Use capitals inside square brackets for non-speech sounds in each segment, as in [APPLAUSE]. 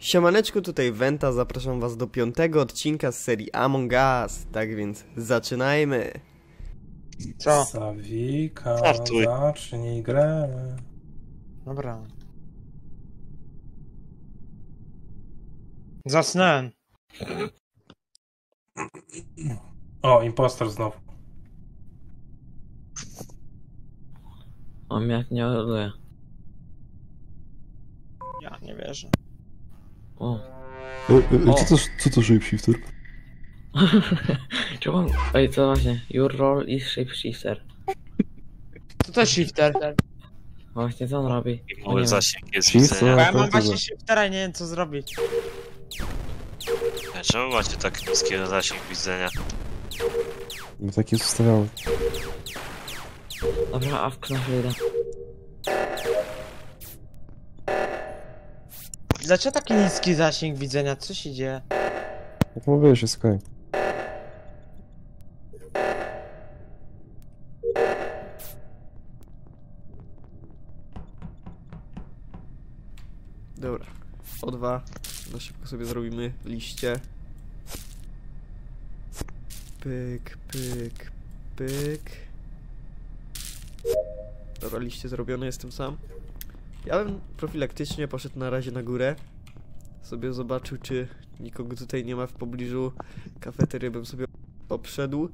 Siemaneczku, tutaj Wenta, zapraszam was do piątego odcinka z serii Among Us, tak więc zaczynajmy. Co? Sawika, Startuj. zacznij grę. Dobra. Zasnąłem. O, impostor znowu. On jak nie ładuje. Ja nie wierzę. O. E, e, O. Co to, co to shapeshifter? [LAUGHS] Czemu? Ej, to właśnie. Your role is shapeshifter. To to shifter. Właśnie co on robi? Mały nie. zasięg jest widzenia. Bo ja mam właśnie shiftera i nie wiem co zrobić. Czemu macie tak niski zasięg widzenia? No tak jest ustawiały. Dobra, a w na chwilę. Dlaczego taki niski zasięg widzenia? Co się dzieje? Jak mówiłeś, jest okej. Dobra, o dwa, na szybko sobie zrobimy liście. Pyk, pyk, pyk. Dobra, liście zrobione, jestem sam. Ja bym profilaktycznie poszedł na razie na górę. Sobie zobaczył, czy nikogo tutaj nie ma w pobliżu. Kafeterię bym sobie obszedł.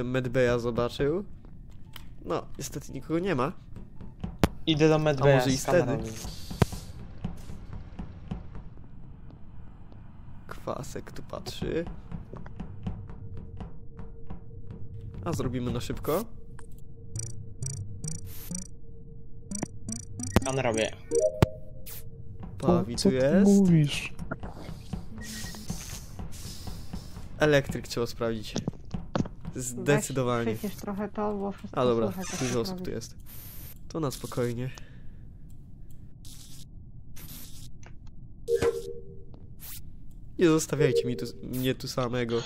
y, Medbeja zobaczył. No, niestety nikogo nie ma. Idę do medbaya A może i wtedy? Kwasek tu patrzy. A zrobimy na szybko. On robię. Pawi co tu ty jest. mówisz? Elektryk trzeba sprawdzić. Zdecydowanie. Weź Przecież trochę to, bo wszystko A dobra, słychać, jak dużo to osób tu robi. jest. To na spokojnie. Nie zostawiajcie mi tu, mnie tu samego.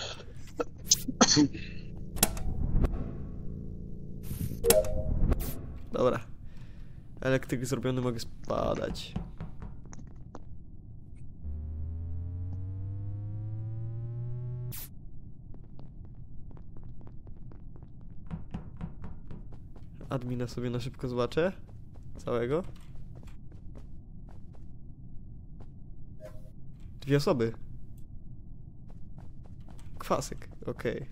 Dobra. Elektryk zrobiony, mogę spadać. Admina sobie na szybko zobaczę. Całego. Dwie osoby. Kwasek, okej.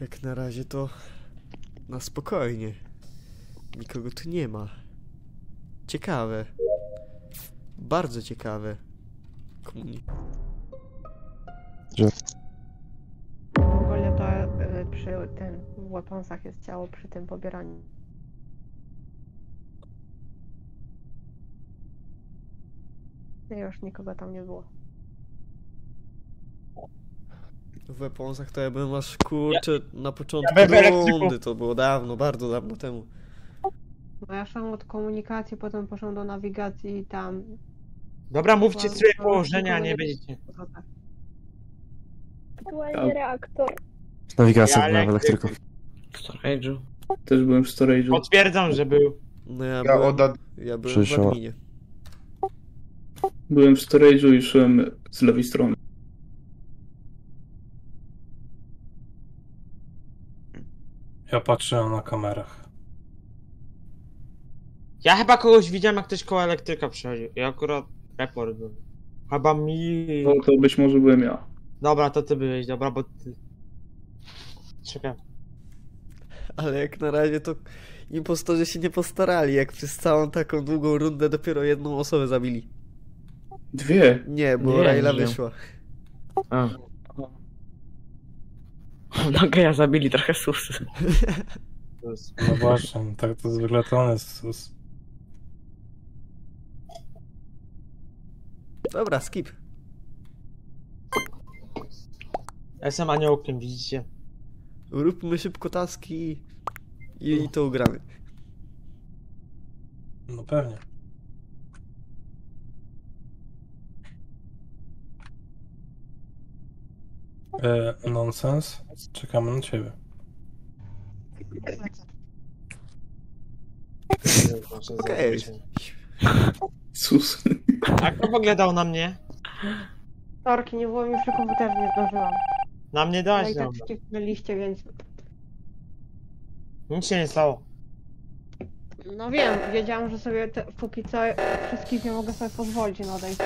Jak na razie to na spokojnie. Nikogo tu nie ma. Ciekawe. Bardzo ciekawe. Komuni. W ogóle to y, przy tym w weaponsach jest ciało przy tym pobieraniu. I już nikogo tam nie było. W weaponsach to ja byłem aż kurczę na początku byłem w elektryku. rundy. To było dawno, bardzo dawno temu. No ja szłam od komunikacji, potem poszłam do nawigacji i tam... Dobra, mówcie Bo- swoje bo położenia, nie będziecie. Aktualnie reaktor. Nawigacja Ja na elektryk. elektryku. W storage'u. Też byłem w storage'u. Potwierdzam, że był. No ja, Ja byłem, od ja byłem w Przyszła. adminie. Byłem w storage'u i szłem z lewej strony. Ja patrzyłem na kamerach. Ja chyba kogoś widziałem, jak ktoś koło elektryka przychodził. I akurat report był. Chyba mi... No to być może byłem ja. Dobra, to ty byłeś, dobra, bo ty... Czekaj. Ale jak na razie to impostorzy się nie postarali, jak przez całą taką długą rundę dopiero jedną osobę zabili. Dwie. Nie, bo Nie, Rayla nie. wyszła. A. [LAUGHS] No ja zabili trochę sus. To jest- No właśnie, tak to zwykle to on jest sus. Dobra, skip. Ja Jestem aniołkiem, widzicie? Róbmy szybko taski i, i to ugramy. No pewnie. E, nonsens. Czekamy na ciebie. Okej. Sus. A kto w ogóle dał na mnie? Sorki, nie było mi przy komputerze, nie zdążyłam. Na mnie No dałaś, i tak dobra. wcisnęliście, więc... Nic się nie stało. No wiem, wiedziałam, że sobie te, póki co wszystkich nie mogę sobie pozwolić na odejście.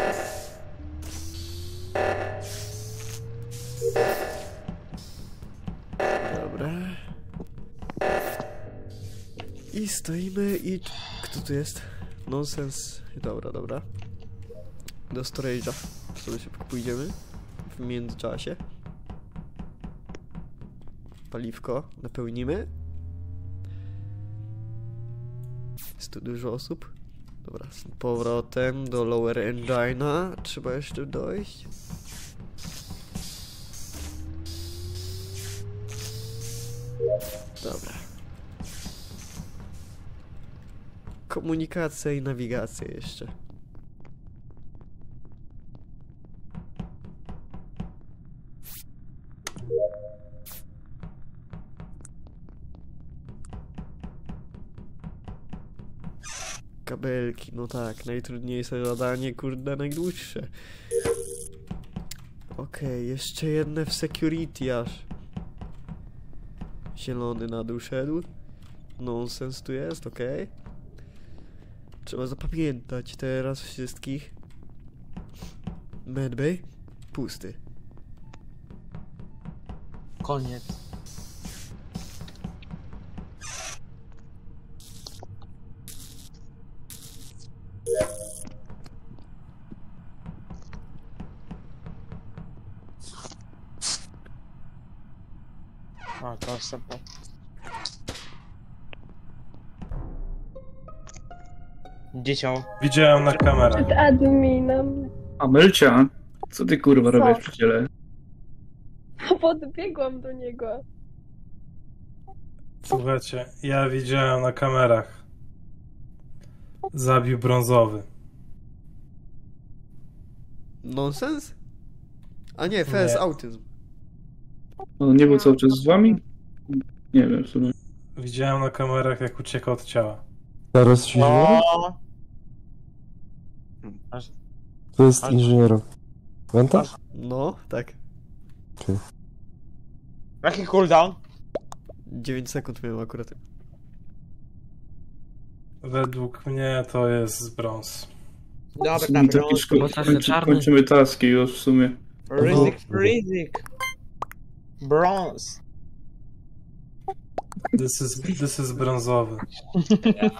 Dobra. I stoimy i... Kto tu jest? Nonsens. Dobra, dobra. Do storage'a. Sobie szybko pójdziemy. W międzyczasie. Paliwko napełnimy. Jest tu dużo osób. Dobra, z powrotem do Lower Engina. Trzeba jeszcze dojść. Dobra. Komunikacja i nawigacja jeszcze. Kabelki, no tak, najtrudniejsze zadanie, kurde, najdłuższe. Okej, jeszcze jedne w security aż. Zielony na dół. Nonsens tu jest, okej. Trzeba zapamiętać teraz wszystkich. Medbay pusty. Koniec. Gdzie ciało? Widziałem na kamerach. Przed adminem. Amelcia, co ty kurwa robisz w ciele? Podbiegłam do niego. Słuchajcie, ja widziałem na kamerach. Zabił brązowy. Nonsens? A nie, fez, Nie. autyzm. On nie był cały czas z wami? Nie wiem w sumie. Widziałem na kamerach, jak uciekał od ciała. Teraz ci inżynierem? O, To jest ale- inżynierem. Wenta? No, tak. jaki cooldown? 9 sekund miałem akurat. Według mnie to jest brąz. Dobra, Bo czasem kończy, kończymy taski już w sumie. Rizik, Rizik. Bronze. This is, this is brązowy.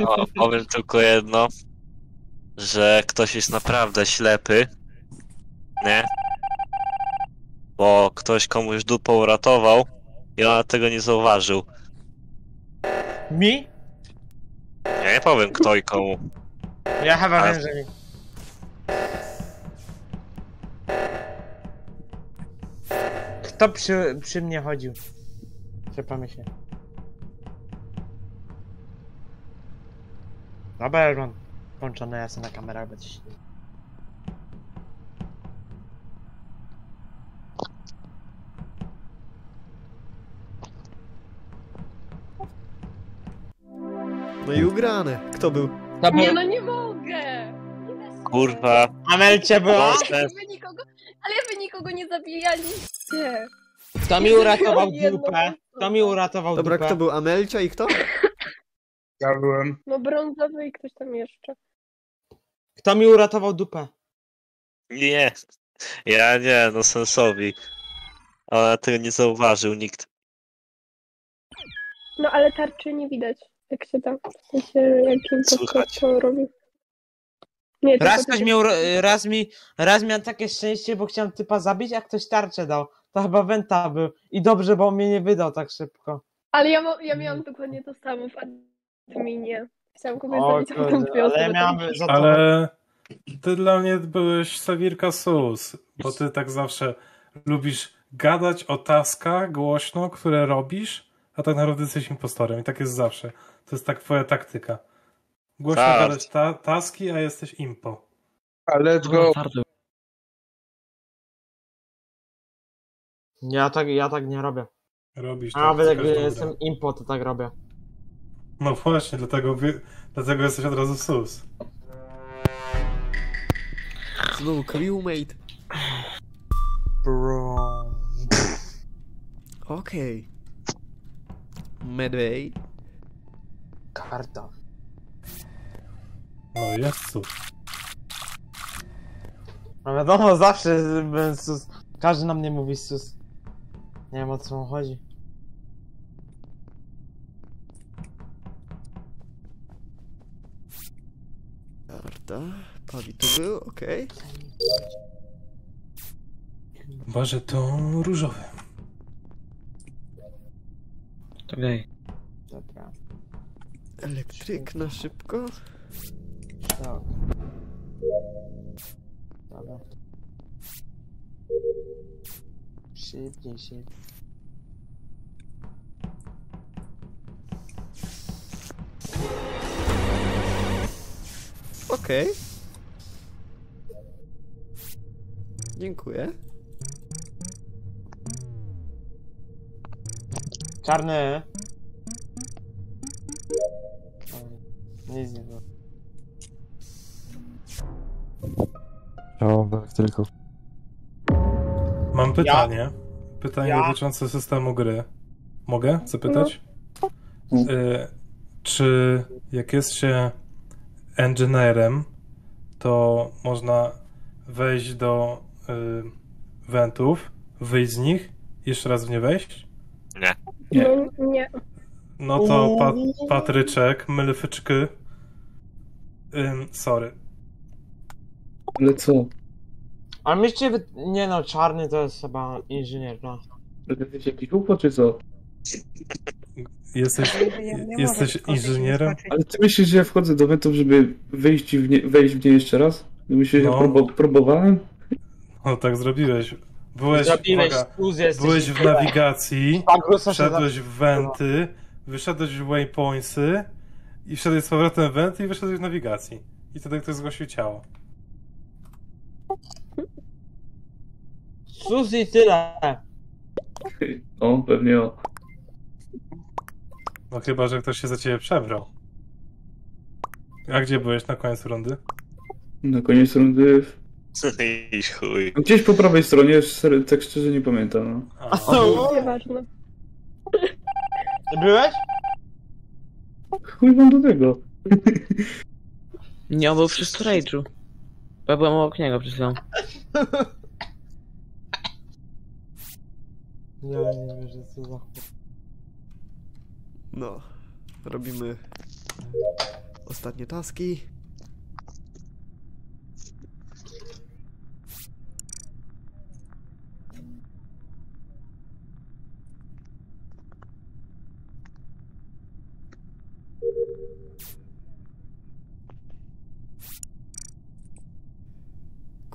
O, powiem tylko jedno, że ktoś jest naprawdę ślepy, nie? Bo ktoś komuś dupę uratował i on tego nie zauważył. Mi? Ja nie powiem kto i komu. Ja chyba wiem, że mi. Kto przy, przy mnie chodził? Trzeba się. Dobra, mam włączone jasne na kamerach, bo ci... No i ugrane. Kto był? To Nie był... no, nie mogę! Nie da się. Kurwa, Amelcie była? Boże. Wy nikogo, ale wy nikogo nie zabijaliście. Kto mi uratował Jedno dupę? Kto mi uratował Dobra, dupę? kto był? Amelcia i kto? Ja byłem. No brązowy i ktoś tam jeszcze. Kto mi uratował dupę? nie. Ja nie, no sensowi. Ale tego nie zauważył nikt. No ale tarczy nie widać. Jak się tam, w sensie jakim Słychać. to robi. Nie, Raz ktoś miał, raz mi, raz miałem takie szczęście, bo chciałem typa zabić, a ktoś tarczę dał. To chyba Wenta był. I dobrze, bo on mnie nie wydał tak szybko. Ale ja, ma, ja miałam dokładnie to samo w adminie. Chciałam O kurde, ale miałem za to... Ale ty dla mnie byłeś Sawirka Sus, bo ty tak zawsze lubisz gadać o taskach głośno, które robisz, a tak naprawdę jesteś impostorem i tak jest zawsze. To jest tak twoja taktyka. Głośno gadać ta taski, a jesteś impo. Ale No, twardy. Ja tak, ja tak nie robię. Robisz A tak nawet jak jestem impo, to tak robię. No właśnie, dlatego, dlatego jesteś od razu Sus. Znowu crewmate. Bro. Okej. Medway. Karta. No jest sus. No wiadomo, zawsze byłem sus. Każdy na mnie mówi sus. Nie wiem o co mu chodzi. Pawi to był, okej. Chyba, że to różowy. To gej. Dobra. Elektryk na szybko. Tak. Dobra. Szybciej, szybciej. Okej. Dziękuję. Czarny. Nic nie było. W elektryku. Mam pytanie. Pytanie Ja? dotyczące systemu gry. Mogę zapytać? No. Y, czy jak jest się engineerem, to można wejść do wentów, wyjść z nich, jeszcze raz w nie wejść? Nie. No, nie. No to pa Patryczek, mylfyczky. Ym, sorry. Ale co? A mi się wy... Nie no, czarny to jest chyba inżynier, no. Jesteś jakiś głupot, czy co? Jesteś, Nie, nie jesteś i inżynierem? skoczyć. Ale ty myślisz, że ja wchodzę do wentów, żeby wejść w nie, wejść w nie jeszcze raz? Myślisz, że No. ja próbo, próbowałem? No tak zrobiłeś. Byłeś, Zrobiłeś uwaga, byłeś w nawigacji, [LAUGHS] Tak, wszedłeś w wenty, wyszedłeś w waypointsy i wszedłeś z powrotem w wenty i wyszedłeś w nawigacji. I wtedy ktoś zgłosił ciało. Sus i tyle. O, pewnie o. No chyba, że ktoś się za ciebie przebrał. A gdzie byłeś na końcu rundy? Na koniec rundy... [LAUGHS] I chuj. Gdzieś po prawej stronie, tak szczerze nie pamiętam, no. A, Nieważne. Byłeś? Chuj wam do tego. Nie, on był przy storage'u. Bo ja byłem obok niego przed chwilą. Nie, nie wiem, że co za. No. Robimy ostatnie taski.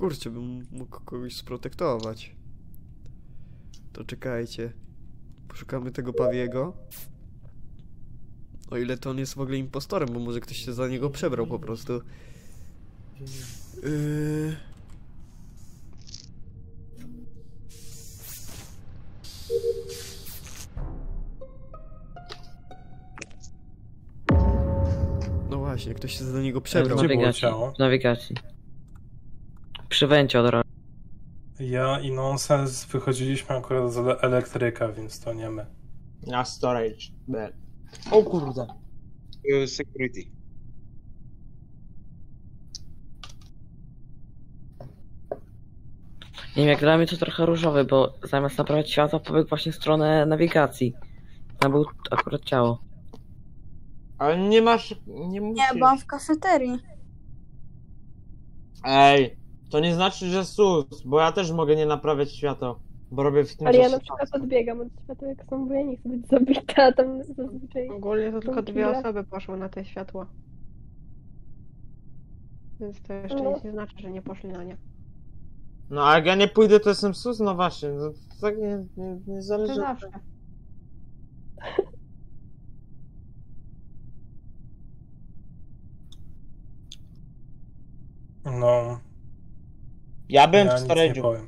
Kurczę, bym mógł kogoś sprotektować. To czekajcie. Poszukamy tego Pawiego. O ile to on jest w ogóle impostorem, bo może ktoś się za niego przebrał po prostu. Yy... No właśnie, ktoś się za niego przebrał. W nawigacji. W nawigacji. Przy węcie od razu. Ja i Nonsens wychodziliśmy akurat z ele- elektryka, więc to nie my. Na storage. B. O kurde. Security. Nie wiem, jak dla mnie to trochę różowy, bo zamiast naprawiać światło, pobiegł właśnie w stronę nawigacji. Tam był akurat ciało. Ale nie masz... Nie musisz. Nie, byłam w kafeterii. Ej, to nie znaczy, że sus, bo ja też mogę nie naprawiać światła. Bo robię w tym Ale ja czasie na przykład odbiegam od światełek są, bo ja nie chcę być zabita, a tam zazwyczaj... Ogólnie to tylko dwie osoby poszły na te światła. Więc to jeszcze No. nic nie znaczy, że nie poszli na nie. No a jak ja nie pójdę, to jestem sus? No właśnie, no, to tak nie, nie, nie To zależy. zawsze. No, Ja byłem ja w storage'u.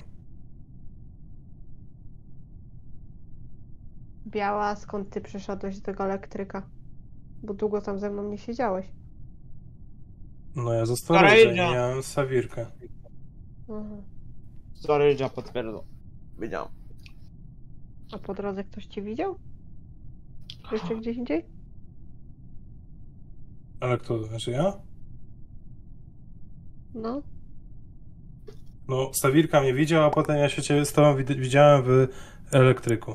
Biała, skąd ty przyszedłeś do tego elektryka? Bo długo tam ze mną nie siedziałeś. No ja Karainia. zostałem, miałem Sawirkę. Aha. Storage'a potwierdzą. Widziałem. A po drodze ktoś cię widział? Jeszcze gdzieś indziej? Ale kto, znaczy ja? No. No, Stawirka mnie widział, a potem ja się ciebie z tobą wid- widziałem w elektryku.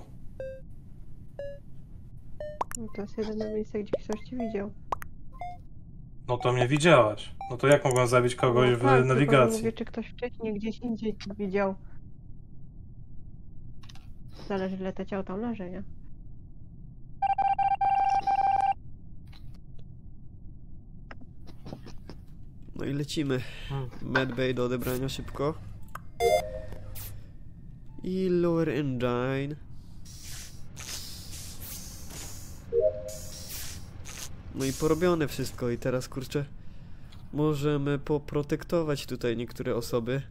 no to jest jedyne miejsce, gdzie ktoś cię widział. No to mnie widziałaś. No to jak mogłem zabić kogoś no w tak, nawigacji? Mówię, czy ktoś wcześniej gdzieś indziej cię widział. Zależy ile to ciało tam leży, nie? No i lecimy. Hmm. Medbay do odebrania szybko. I lower engine. No i porobione wszystko i teraz kurczę możemy poprotektować tutaj niektóre osoby.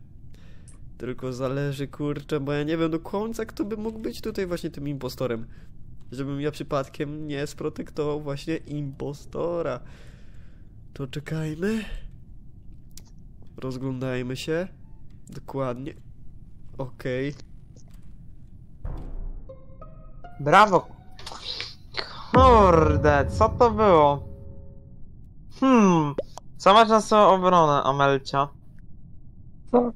Tylko zależy kurczę, bo ja nie wiem do końca kto by mógł być tutaj właśnie tym impostorem. Żebym ja przypadkiem nie sprotektował właśnie impostora. To czekajmy. Rozglądajmy się. Dokładnie. Okej. Brawo! Kurde, co to było? Hmm. Co masz na swoją obronę, Amelcia? Co?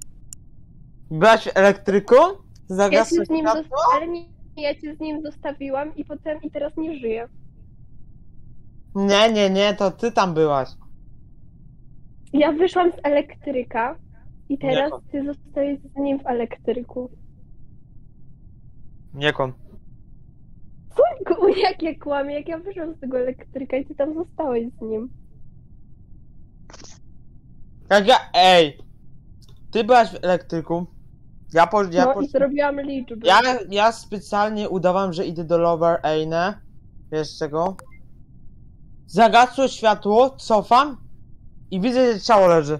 Byłaś w elektryku? Ja Zagasłeś cię z nim światło? zosta- ale nie, ja cię z nim zostawiłam i potem i teraz nie żyję. Nie, nie, nie, to ty tam byłaś. Ja wyszłam z elektryka i teraz ty zostajesz z nim w elektryku. Nie kon. Ku- Jak ja kłamię, jak ja wyszłam z tego elektryka i ty tam zostałeś z nim. Jak ja. Ej! Ty byłaś w elektryku. Ja po. Ja, No po, i zrobiłam liczby. ja, ja specjalnie udawałem, że idę do Lower Eine. Wiesz czego? Zagasło światło, cofam i widzę, że ciało leży.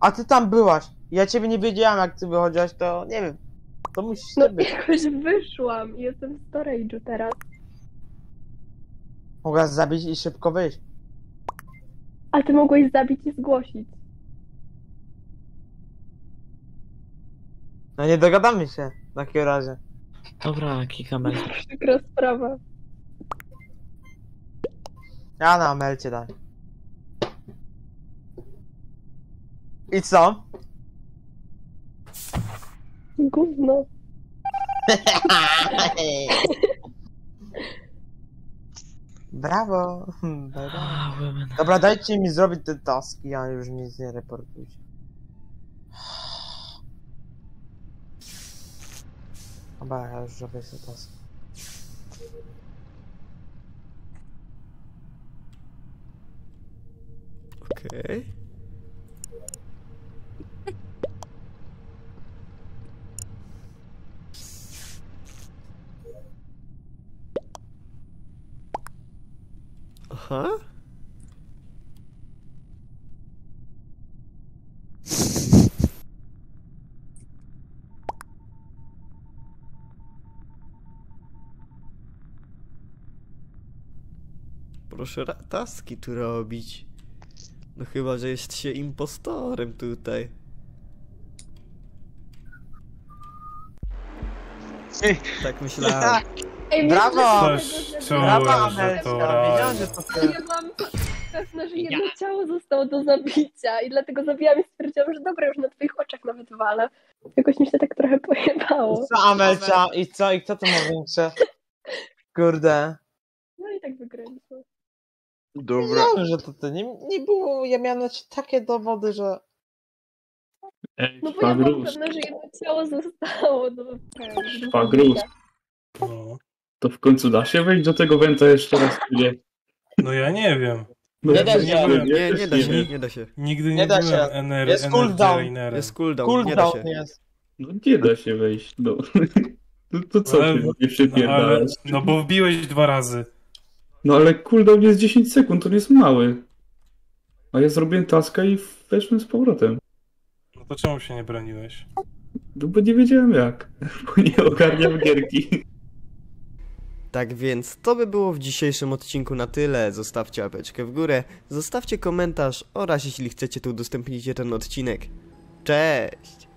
A ty tam byłaś. Ja ciebie nie wiedziałam, jak ty wychodziłaś, to nie wiem. To musisz No być. jakoś wyszłam i jestem w storage'u teraz. Mogłaś zabić i szybko wyjść. A ty mogłeś zabić i zgłosić. No nie dogadamy się w takim razie. Dobra, kikamy. [LAUGHS] Przykra sprawa. Ja na Amelcie daj. I co? Gówno. Brawo. Women. Dobra, dajcie mi zrobić te taski, ja już nic nie reportuję. Dobra, ja już robię te taski. Okej. Aha. Proszę taski tu robić. No chyba, że jest się impostorem tutaj. Tak myślałem. Ej, Brawo! myślę, Coś że Brawo, że to że to ty. Ja byłam pewna, że jedno ciało zostało do zabicia i dlatego zabijam i stwierdziłam, że dobra, już na twoich oczach nawet walę. Jakoś mi się tak trochę pojebało. Co Amelcia? I co? I kto to ma większe? Kurde. No i tak wygraliśmy. Dobra. Wiedziałem, że to ty. Nie, nie było, ja miałem na ci takie dowody, że... Ej, No bo ja byłam Szwagrus, pewna, że jedno ciało zostało do, do Szwagrus, zabicia. No. to w końcu da się wejść do tego węta jeszcze raz, nie? no ja nie wiem. No, Nie ja da się. wiem, Nie, też nie da się, nie da się. Nigdy nie, Nie da byłem się. ener- Jest cooldown. Jest cooldown, nie da się. jest. No nie da się wejść, no. [LAUGHS] No to co Ale- ty nie No, ale, przypierdalasz? no bo wbiłeś dwa razy. No ale cooldown jest 10 sekund, to nie jest mały. A ja zrobiłem taska i weszłem z powrotem. No to czemu się nie broniłeś? No bo nie wiedziałem jak. [LAUGHS] Bo nie ogarniam gierki. Tak więc to by było w dzisiejszym odcinku na tyle. Zostawcie łapeczkę w górę, zostawcie komentarz oraz jeśli chcecie to udostępnijcie ten odcinek. Cześć!